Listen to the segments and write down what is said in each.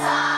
Outside.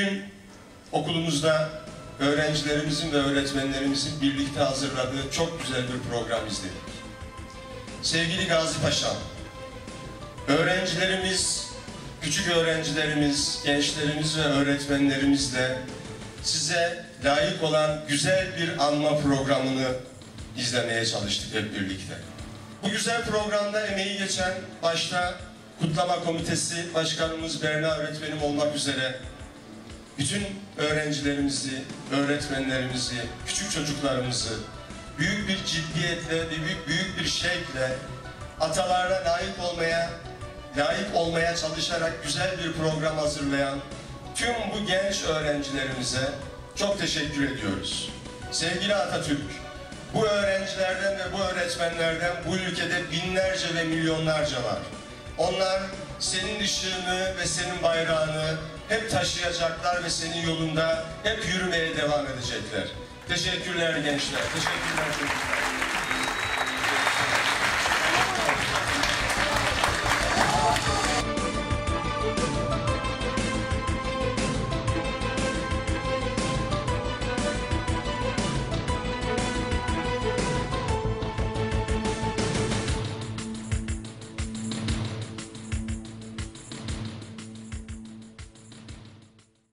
Bugün okulumuzda öğrencilerimizin ve öğretmenlerimizin birlikte hazırladığı çok güzel bir program izledik. Sevgili Gazi Paşam, öğrencilerimiz, küçük öğrencilerimiz, gençlerimiz ve öğretmenlerimizle size layık olan güzel bir anma programını izlemeye çalıştık hep birlikte. Bu güzel programda emeği geçen başta kutlama komitesi başkanımız Berna öğretmenim olmak üzere bütün öğrencilerimizi, öğretmenlerimizi, küçük çocuklarımızı büyük bir ciddiyetle büyük, büyük bir şevkle atalarına layık olmaya, layık olmaya çalışarak güzel bir program hazırlayan tüm bu genç öğrencilerimize çok teşekkür ediyoruz. Sevgili Atatürk, bu öğrencilerden ve bu öğretmenlerden bu ülkede binlerce ve milyonlarca var. Onlar senin ışığını ve senin bayrağını hep taşıyacaklar ve senin yolunda hep yürümeye devam edecekler. Teşekkürler gençler, teşekkürler çocuklar.